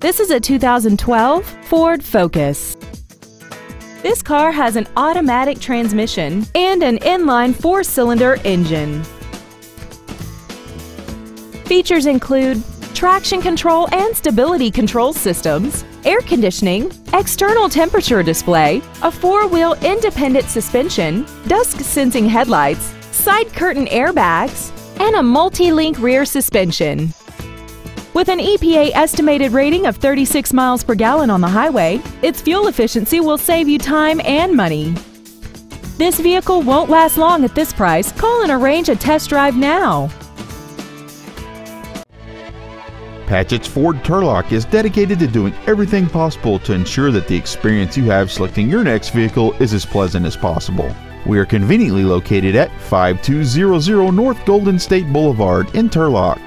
This is a 2012 Ford Focus. This car has an automatic transmission and an inline four-cylinder engine. Features include traction control and stability control systems, air conditioning, external temperature display, a four-wheel independent suspension, dusk sensing headlights, side curtain airbags, and a multi-link rear suspension. With an EPA estimated rating of 36 miles per gallon on the highway, its fuel efficiency will save you time and money. This vehicle won't last long at this price. Call and arrange a test drive now. Patchett's Ford Turlock is dedicated to doing everything possible to ensure that the experience you have selecting your next vehicle is as pleasant as possible. We are conveniently located at 5200 North Golden State Boulevard in Turlock.